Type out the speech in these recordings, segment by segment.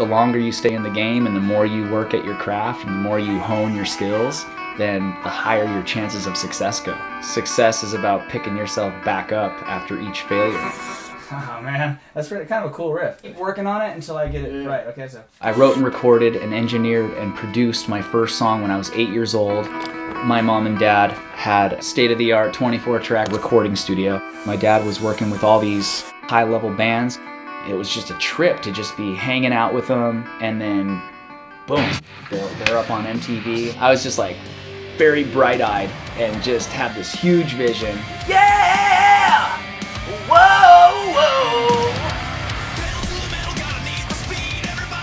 The longer you stay in the game and the more you work at your craft and the more you hone your skills, then the higher your chances of success go. Success is about picking yourself back up after each failure. Oh man, that's really, kind of a cool riff. Keep working on it until I get it right. Okay, so. I wrote and recorded and engineered and produced my first song when I was eight years old. My mom and dad had state-of-the-art 24-track recording studio. My dad was working with all these high-level bands. It was just a trip to just be hanging out with them and then boom, they're, they're up on MTV. I was just like very bright-eyed and just had this huge vision. Yeah! Whoa, whoa!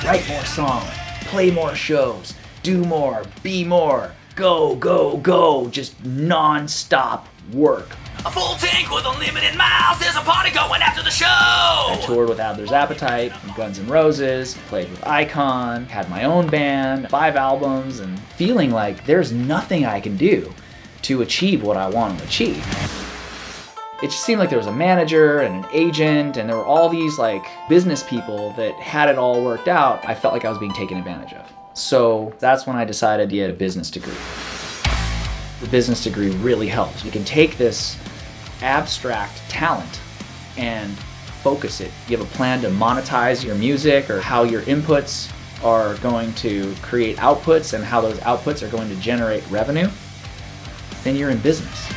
Write more songs, play more shows, do more, be more, go, go, go, just non-stop work. A full tank with unlimited miles. There's a party going after the show. Toured with Adler's Appetite, Guns N' Roses, played with Icon, had my own band, five albums, and feeling like there's nothing I can do to achieve what I want to achieve. It just seemed like there was a manager and an agent, and there were all these like business people that had it all worked out. I felt like I was being taken advantage of. So that's when I decided to get a business degree. The business degree really helps. You can take this abstract talent and focus it. You have a plan to monetize your music or how your inputs are going to create outputs and how those outputs are going to generate revenue, then you're in business.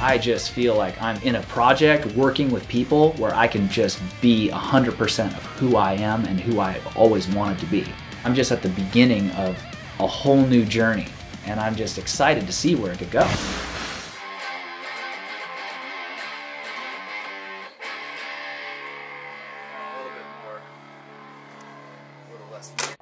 I just feel like I'm in a project working with people where I can just be 100% of who I am and who I've always wanted to be. I'm just at the beginning of a whole new journey and I'm just excited to see where it could go. A